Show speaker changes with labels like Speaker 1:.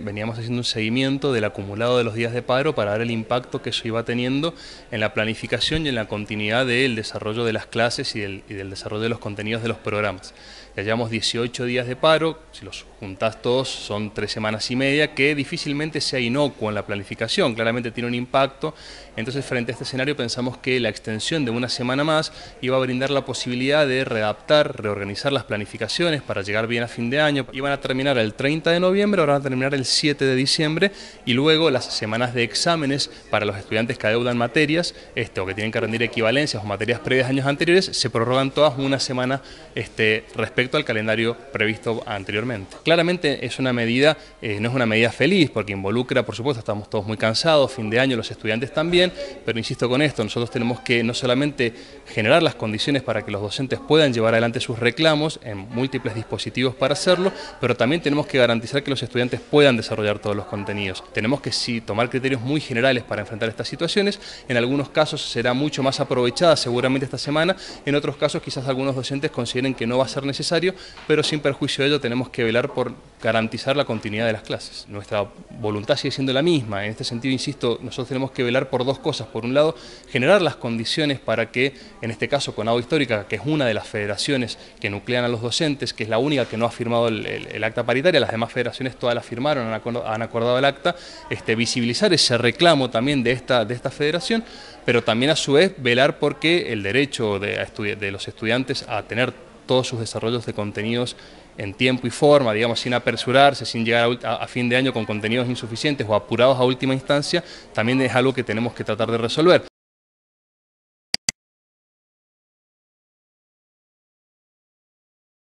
Speaker 1: Veníamos haciendo un seguimiento del acumulado de los días de paro para ver el impacto que eso iba teniendo en la planificación y en la continuidad del desarrollo de las clases y del, desarrollo de los contenidos de los programas. Ya llevamos 18 días de paro, si los juntás todos son tres semanas y media, que difícilmente sea inocuo en la planificación, claramente tiene un impacto. Entonces frente a este escenario pensamos que la extensión de una semana más iba a brindar la posibilidad de readaptar, reorganizar las planificaciones para llegar bien a fin de año. Iban a terminar el 30 de noviembre, ahora van a terminar el 7 de diciembre y luego las semanas de exámenes para los estudiantes que adeudan materias este, o que tienen que rendir equivalencias o materias previas años anteriores se prorrogan todas una semana este, respecto al calendario previsto anteriormente. Claramente es una medida, eh, no es una medida feliz porque involucra, por supuesto, estamos todos muy cansados, fin de año los estudiantes también, pero insisto con esto, nosotros tenemos que no solamente generar las condiciones para que los docentes puedan llevar adelante sus reclamos en múltiples dispositivos para hacerlo, pero también tenemos que garantizar que los estudiantes puedan desarrollar todos los contenidos. Tenemos que sí tomar criterios muy generales para enfrentar estas situaciones. En algunos casos será mucho más aprovechada seguramente esta semana, en otros casos quizás algunos docentes consideren que no va a ser necesario, pero sin perjuicio de ello tenemos que velar por garantizar la continuidad de las clases. Nuestra voluntad sigue siendo la misma. En este sentido, insisto, nosotros tenemos que velar por dos cosas. Por un lado, generar las condiciones para que, en este caso con Agua Histórica, que es una de las federaciones que nuclean a los docentes, que es la única que no ha firmado el, acta paritaria, las demás federaciones todas la firmaron, han acordado el acta, este, visibilizar ese reclamo también de esta, de esta federación, pero también a su vez velar porque el derecho de, de los estudiantes a tener todos sus desarrollos de contenidos en tiempo y forma, digamos, sin apresurarse, sin llegar a, a, fin de año con contenidos insuficientes o apurados a última instancia, también es algo que tenemos que tratar de resolver.